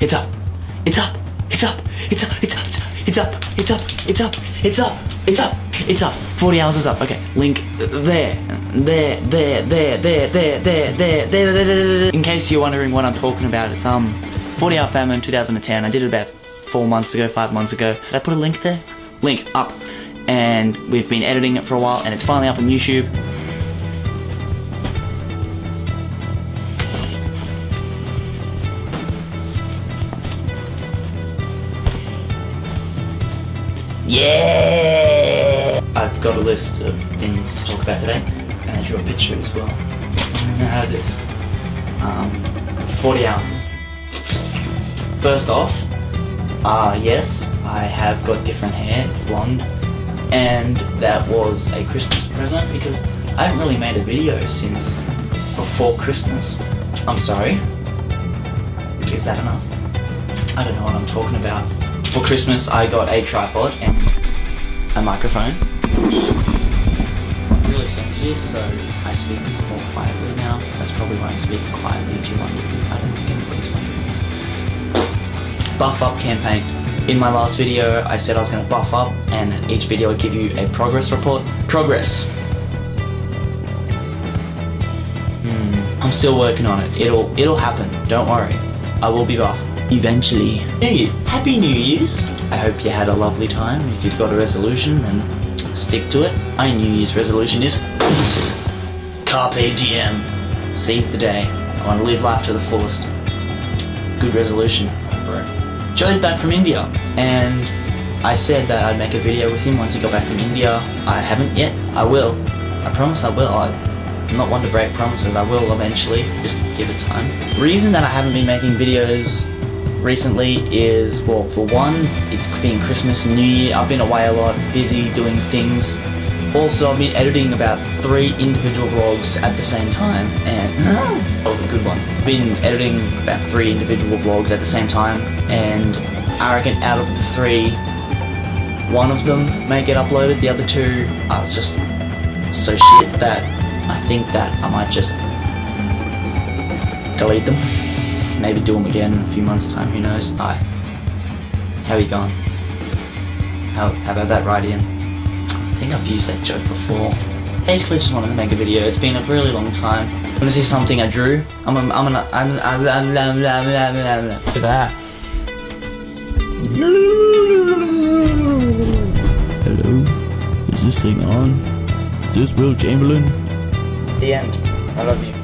It's up. It's up. It's up. It's up. It's up. It's up. It's up. It's up. It's up. It's up. It's up. 40 hours is up. Okay. Link there. There. There. There. There. There. There. There. There. There. In case you're wondering what I'm talking about, it's um 40 Hour Famine 2010. I did it about four months ago, five months ago. Did I put a link there? Link up. And we've been editing it for a while, and it's finally up on YouTube. Yeah! I've got a list of things to talk about today, and I drew a picture as well. How this? Um, 40 ounces. First off, uh, yes, I have got different hair, it's blonde, and that was a Christmas present because I haven't really made a video since before Christmas. I'm sorry. Is that enough? I don't know what I'm talking about. For Christmas, I got a tripod and a microphone. I'm really sensitive, so I speak more quietly now. That's probably why I'm speaking quietly if you wonder. I don't think anybody's wondering. Buff up campaign. In my last video, I said I was going to buff up, and each video I'd give you a progress report. Progress. Hmm. I'm still working on it. It'll it'll happen. Don't worry. I will be buff. Eventually. Hey, Happy New Year's! I hope you had a lovely time. If you've got a resolution, then stick to it. My New Year's resolution is Carpe Diem. Seize the day. I want to live life to the fullest. Good resolution. Joe's back from India, and I said that I'd make a video with him once he got back from India. I haven't yet. I will. I promise I will. I'm not one to break promises. I will eventually. Just give it time. Reason that I haven't been making videos recently is, well, for one, it's been Christmas and New Year. I've been away a lot, busy doing things. Also, I've been editing about three individual vlogs at the same time, and that was a good one. I've been editing about three individual vlogs at the same time, and I reckon out of the three, one of them may get uploaded. The other two are just so shit that I think that I might just delete them maybe do them again in a few months' time, who knows? Hi. How are you going? How, how about that ride in? I think I've used that joke before. Basically just wanted to make a video, it's been a really long time. I'm gonna see something I drew. I'm a, I'm gonna, I'm, I'm, I'm, I'm, I'm, I'm, Look at that. Hello? Is this thing on? Is this Will Chamberlain? The end. I love you.